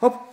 Hopp.